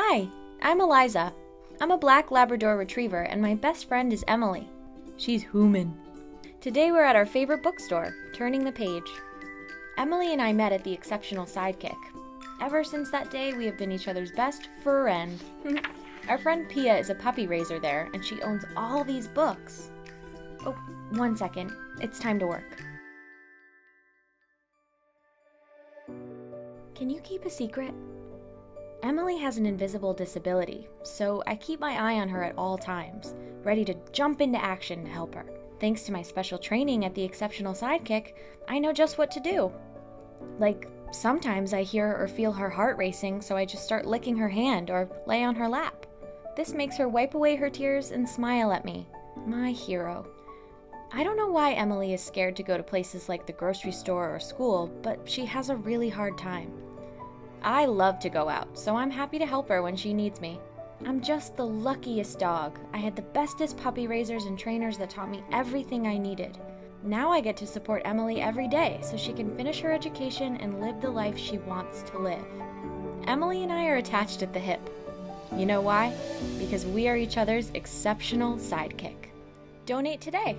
Hi, I'm Eliza. I'm a black Labrador retriever, and my best friend is Emily. She's human. Today we're at our favorite bookstore, turning the page. Emily and I met at the Exceptional Sidekick. Ever since that day, we have been each other's best friend. our friend Pia is a puppy raiser there, and she owns all these books. Oh, one second. It's time to work. Can you keep a secret? Emily has an invisible disability, so I keep my eye on her at all times, ready to jump into action to help her. Thanks to my special training at the Exceptional Sidekick, I know just what to do. Like, sometimes I hear or feel her heart racing, so I just start licking her hand or lay on her lap. This makes her wipe away her tears and smile at me. My hero. I don't know why Emily is scared to go to places like the grocery store or school, but she has a really hard time. I love to go out, so I'm happy to help her when she needs me. I'm just the luckiest dog. I had the bestest puppy raisers and trainers that taught me everything I needed. Now I get to support Emily every day so she can finish her education and live the life she wants to live. Emily and I are attached at the hip. You know why? Because we are each other's exceptional sidekick. Donate today.